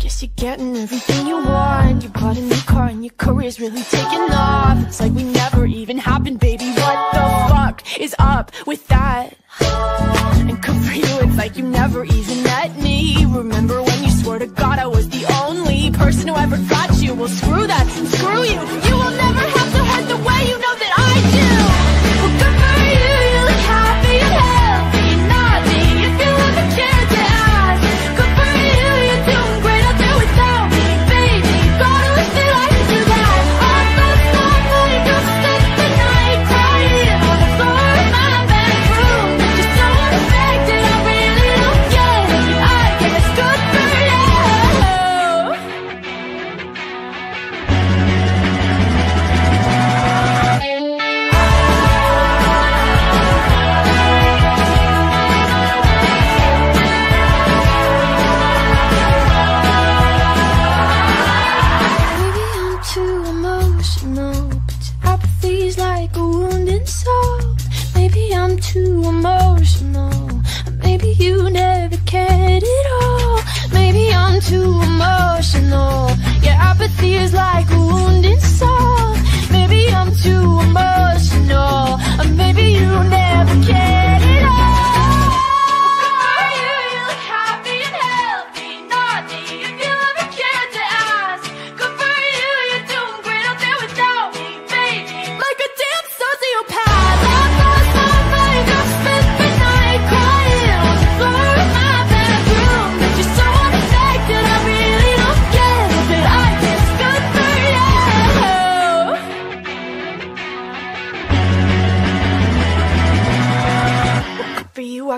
Guess you're getting everything you want. You bought a new car and your career's really taking off. It's like we never even happened, baby. What the fuck is up with that? And good for you, it's like you never even met me. Remember when you swore to God I was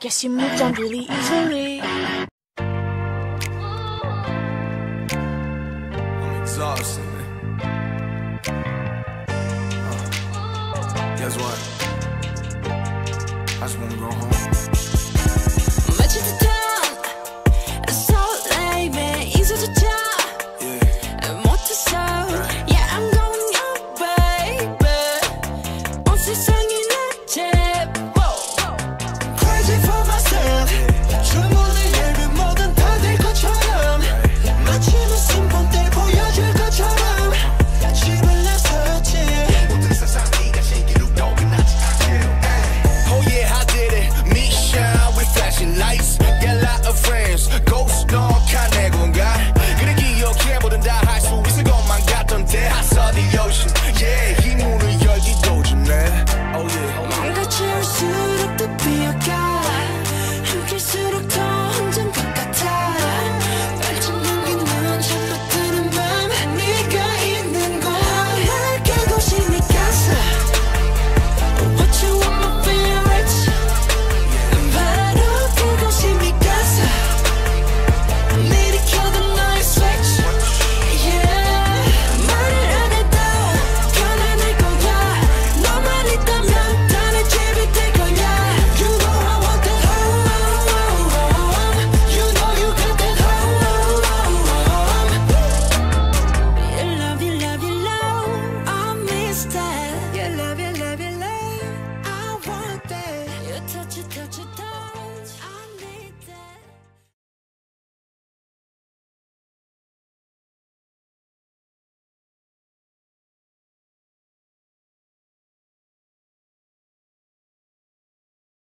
guess you moved on really easily. I'm exhausted. Uh, guess what? I just wanna go home.